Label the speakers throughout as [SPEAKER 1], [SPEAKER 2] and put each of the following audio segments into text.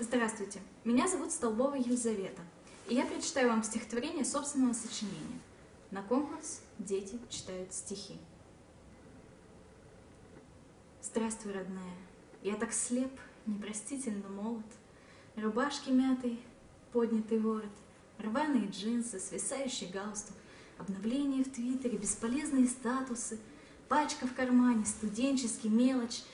[SPEAKER 1] Здравствуйте, меня зовут Столбова Елизавета, и я прочитаю вам стихотворение собственного сочинения. На конкурс дети читают стихи. Здравствуй, родная, я так слеп, непростительно молод. Рубашки мятый, поднятый ворот, рваные джинсы, свисающий галстук, обновления в Твиттере, бесполезные статусы, пачка в кармане, студенческий мелочь,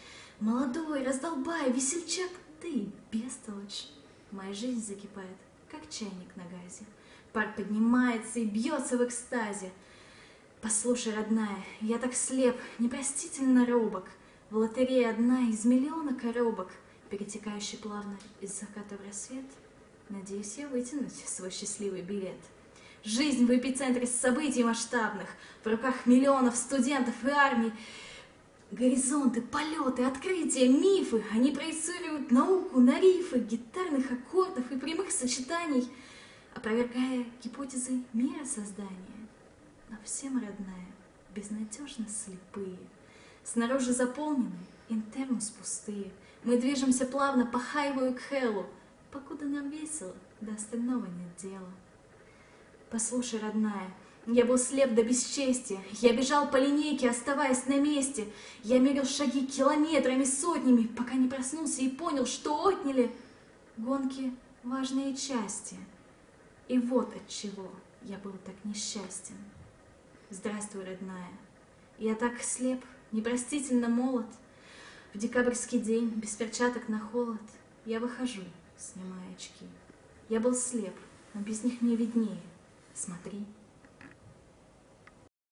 [SPEAKER 1] молодой, раздолбай, весельчак — ты, бестолочь. Моя жизнь закипает, как чайник на газе. Пар поднимается и бьется в экстазе. Послушай, родная, я так слеп, непростительно робок. В лотерее одна из миллиона коробок, перетекающий плавно из заката в рассвет. Надеюсь я вытянуть свой счастливый билет. Жизнь в эпицентре событий масштабных, в руках миллионов студентов и армий, Горизонты, полеты, открытия, мифы, они проецируют науку на рифы гитарных аккордов и прямых сочетаний, опровергая гипотезы мира создания. Но всем родная, безнадежно слепые. Снаружи заполнены, интернус пустые. Мы движемся плавно по хайвою к Хеллу, покуда нам весело, до остального нет дела. Послушай, родная, я был слеп до бесчестия. Я бежал по линейке, оставаясь на месте. Я мерил шаги километрами, сотнями, пока не проснулся и понял, что отняли гонки важные части. И вот от чего я был так несчастен. Здравствуй, родная. Я так слеп, непростительно молод. В декабрьский день, без перчаток на холод, я выхожу, снимая очки. Я был слеп, но без них мне виднее. Смотри,